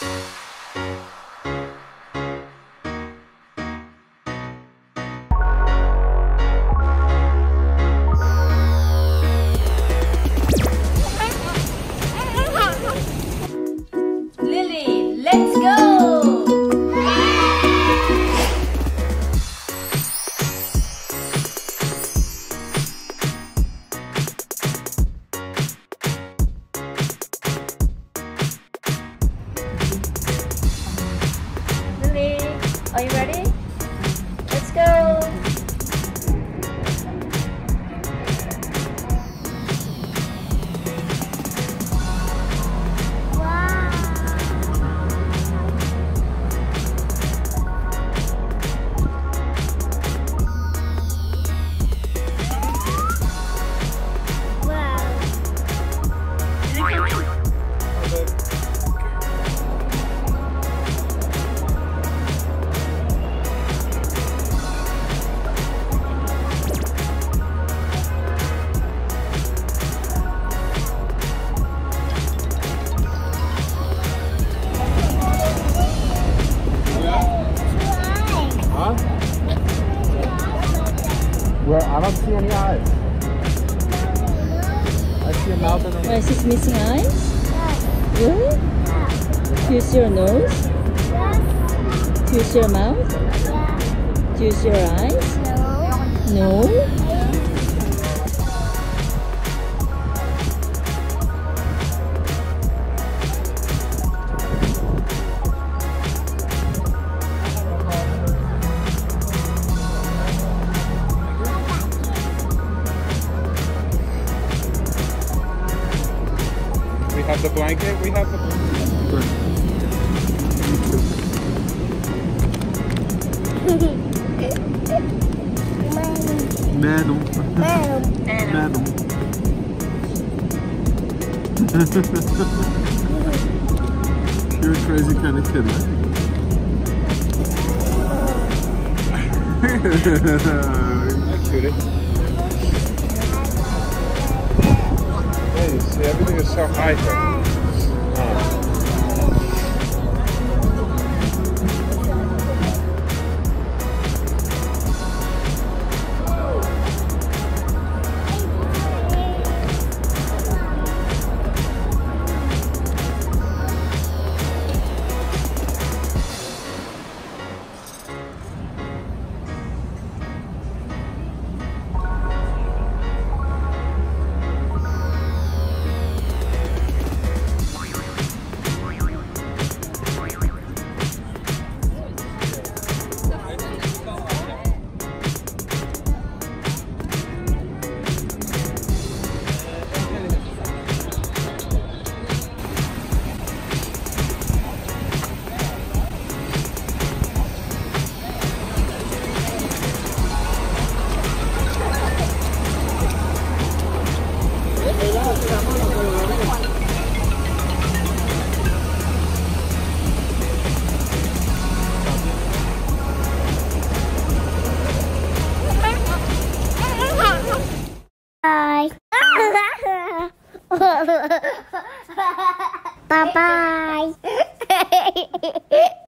Lily, Huh? Where I don't see any eyes. Why is this missing eyes? Really? Do you see your nose? Yes. Do you see your mouth? Do you see your eyes? No. We have the blanket. We have the. Madam. Madam. You're a crazy kind of kid, right? Cutie. Hey, see, everything is so bye bye.